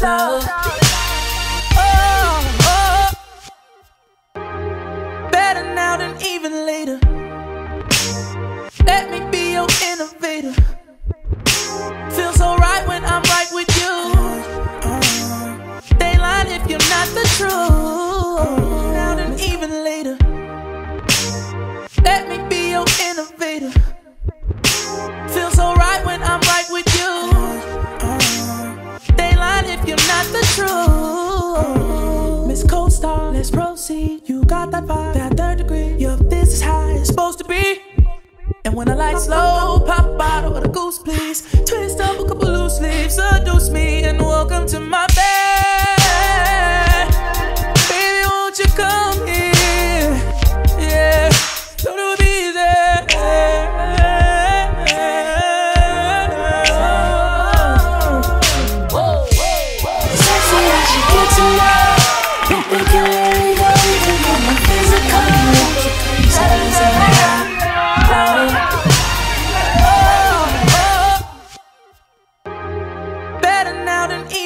love. Oh, oh. Better now than even later. Not the truth. Miss Co-Star, let's proceed. You got that vibe, that third degree. Your this is how it's supposed to be. And when the lights low, pop bottle of the goose, please. Twist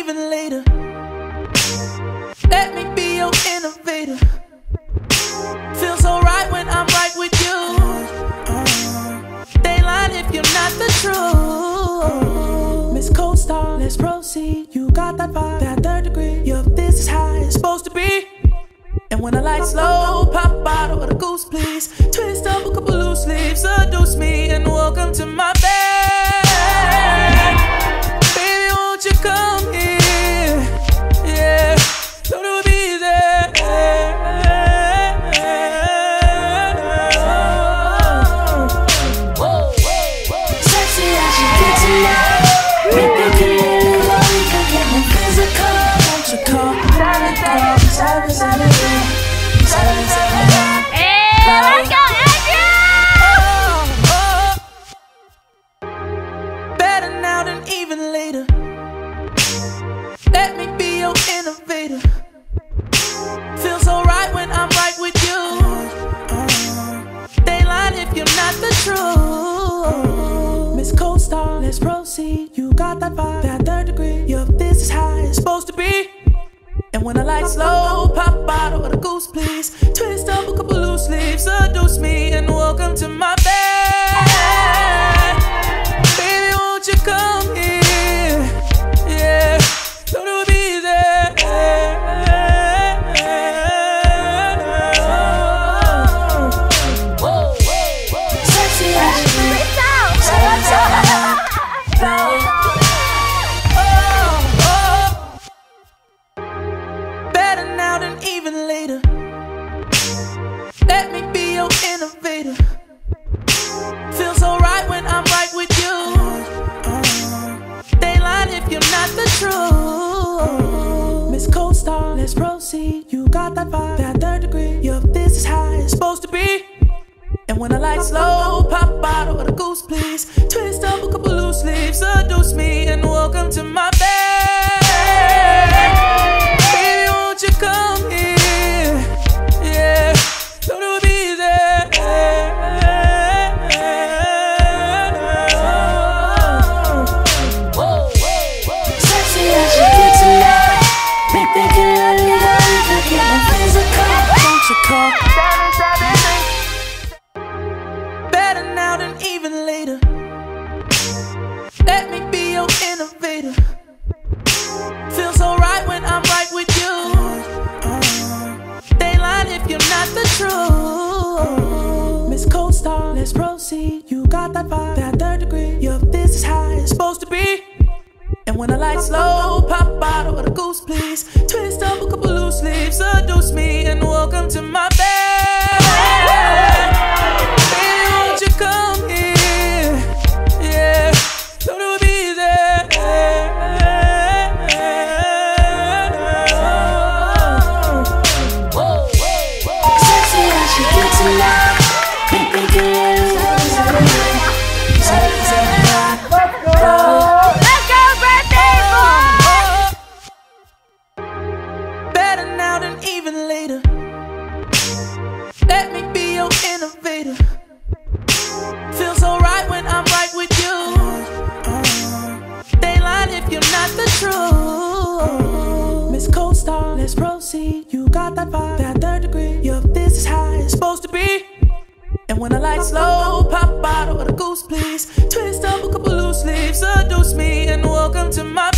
even later. Let me be your innovator. Feels alright when I'm right with you. They lie if you're not the truth. Miss Co-Star, let's proceed. You got that vibe, that third degree. Your this is how it's supposed to be. And when the lights low, pop a bottle of the goose, please. Twist up a couple loose leaves, seduce me, and welcome to my bed. Innovator. Feels alright when I'm right with you. They lie if you're not the truth. Miss Co-Star, let's proceed. You got that vibe, that third degree. Your this is how it's supposed to be. And when the lights low, pop a bottle of the goose, please. Twist up a couple loose leaves, seduce me, and welcome to even later. Let me be your innovator. Feels alright when I'm right with you. They lie if you're not the truth. Miss Co-Star, let's proceed. You got that vibe, that third degree. Your this is how it's supposed to be. And when the lights low, pop bottle of the goose, please. Twist up a couple loose leaves, seduce me, and welcome to my bed. Even later. Let me be your innovator. Feels alright when I'm right with you. They lie if you're not the truth. Miss Co-Star, let's proceed. You got that vibe, that third degree. Your this is how it's supposed to be. And when the lights low, pop a bottle of the goose, please. Twist up a couple loose leaves, seduce me, and welcome to my bed. Even later. Let me be your innovator. Feels alright when I'm right with you. They lie if you're not the truth. Miss Co-Star, let's proceed. You got that vibe, that third degree. Your this is how it's supposed to be. And when I light slow, pop a bottle of the goose, please. Twist up a couple loose leaves, seduce me, and welcome to my